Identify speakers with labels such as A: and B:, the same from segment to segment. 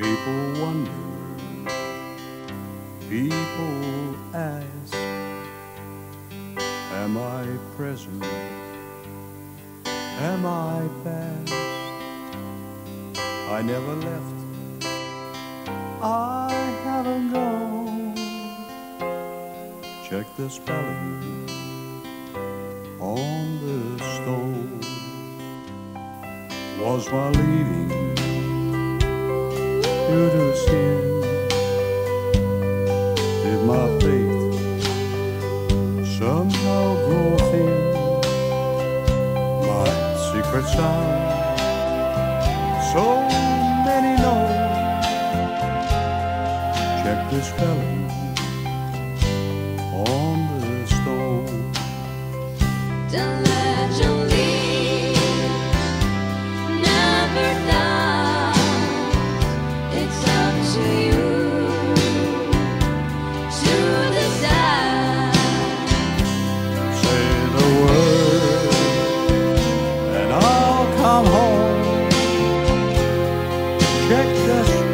A: People wonder, people ask, Am I present? Am I past? I never left, I haven't gone. Check the spelling on the stone. Was my leaving due to sin? Did my faith somehow grow thin? My secret sound, so many know. Check this spelling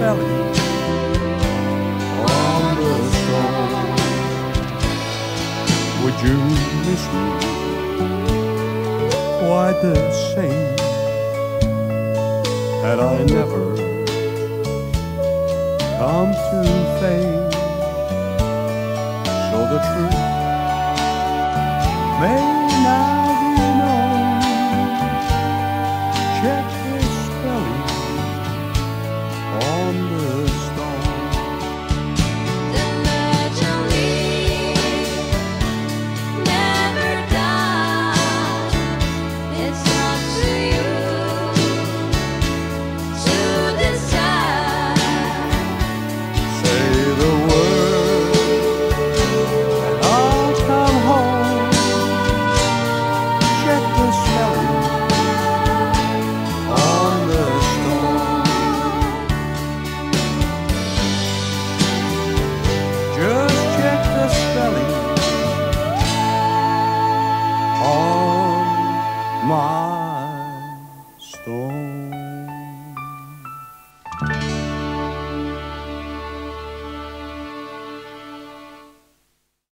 A: spelling on the stone. Would you miss me? Quite the same. Had I never come to fame, so the truth may Cristo.